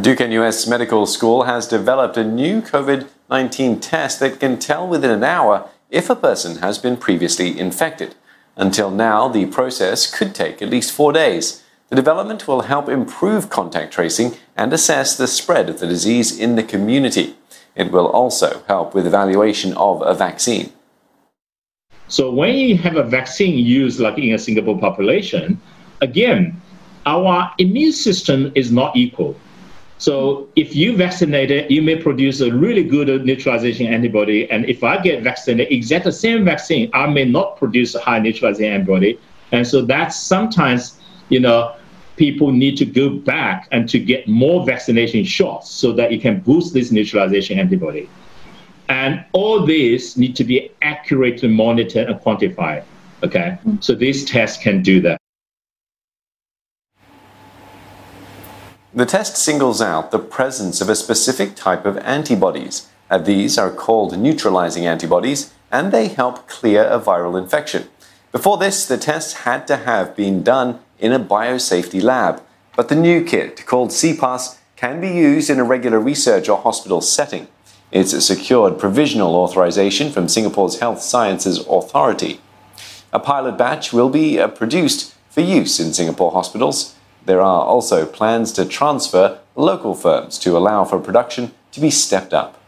Duke-NUS Medical School has developed a new COVID 19 test that can tell within an hour if a person has been previously infected. Until now, the process could take at least four days. The development will help improve contact tracing and assess the spread of the disease in the community. It will also help with evaluation of a vaccine. So when you have a vaccine used like in a Singapore population, again, our immune system is not equal. So if you vaccinated, you may produce a really good neutralization antibody. And if I get vaccinated, exact the same vaccine, I may not produce a high neutralizing antibody. And so that's sometimes, you know, people need to go back and to get more vaccination shots so that you can boost this neutralization antibody. And all these need to be accurately monitored and quantified. Okay, mm-hmm. so this test can do that. The test singles out the presence of a specific type of antibodies. Uh, these are called neutralizing antibodies and they help clear a viral infection. Before this, the test had to have been done in a biosafety lab. But the new kit, called cPass, can be used in a regular research or hospital setting. It's a secured provisional authorization from Singapore's Health Sciences Authority. A pilot batch will be uh, produced for use in Singapore hospitals there are also plans to transfer local firms to allow for production to be stepped up.